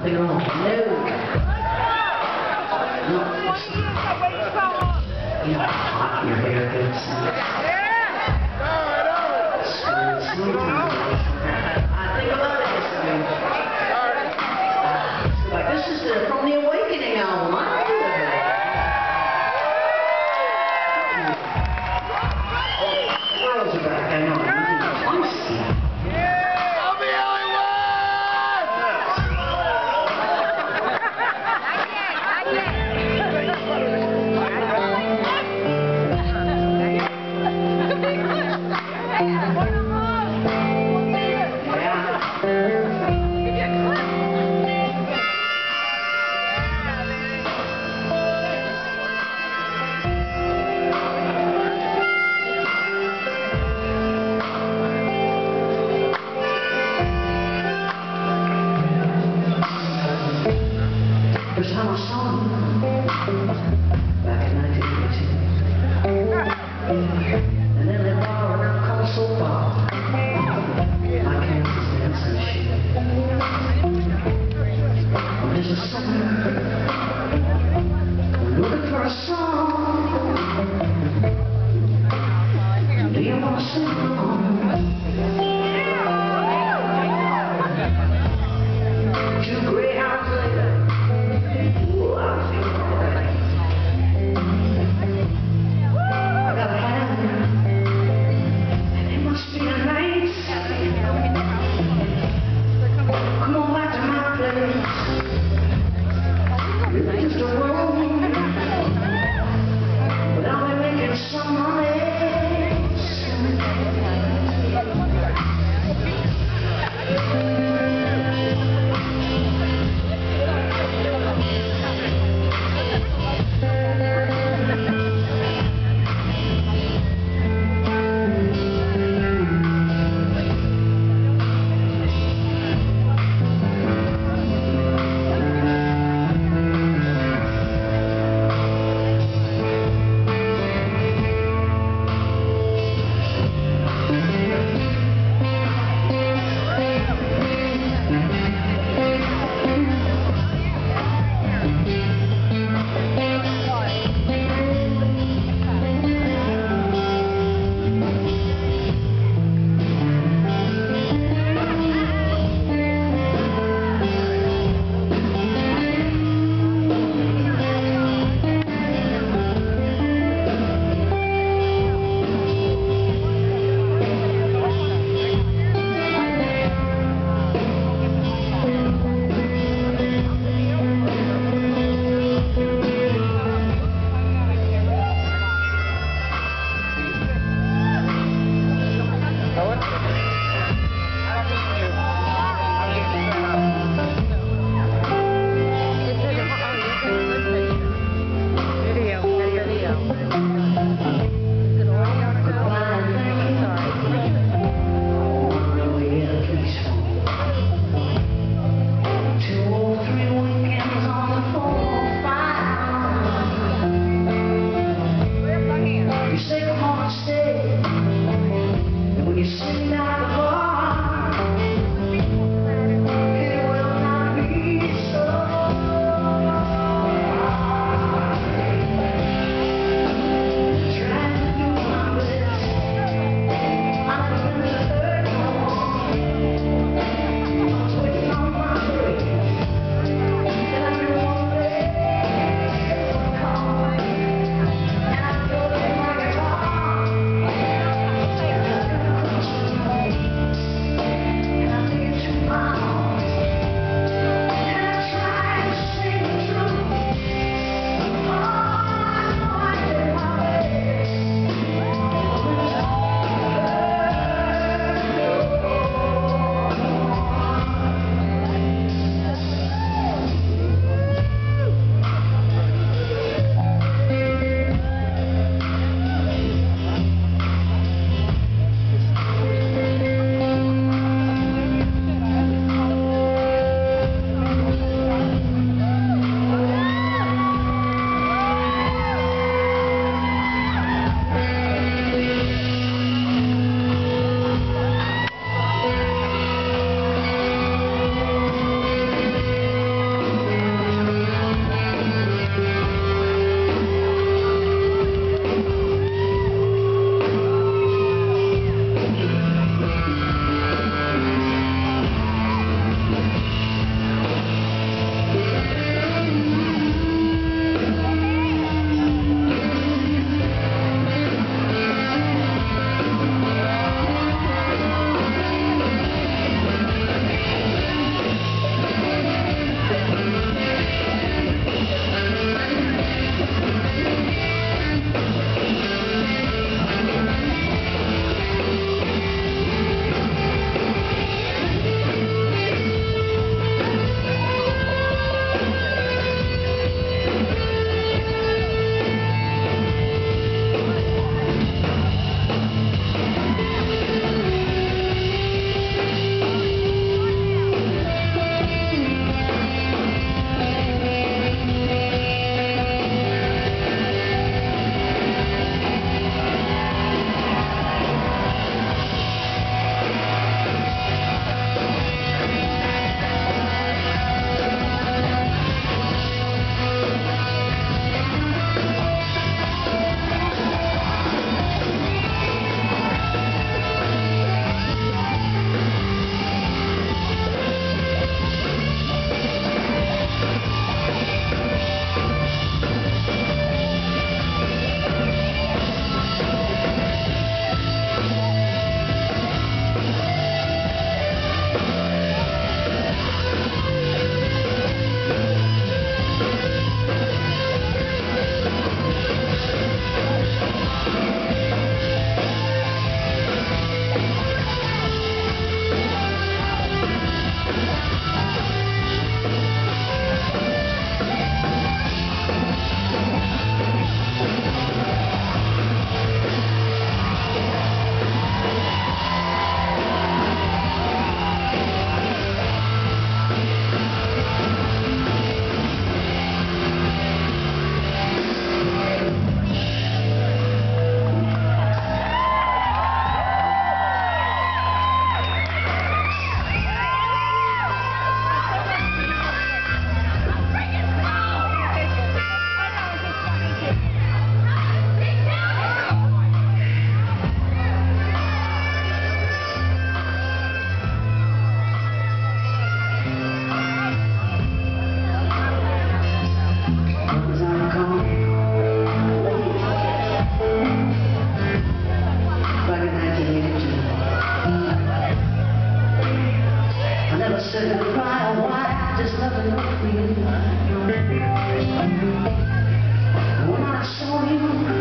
something wrong. No. Not this. You know, your hair gets... 说。should I cry or why? There's nothing you. When I you.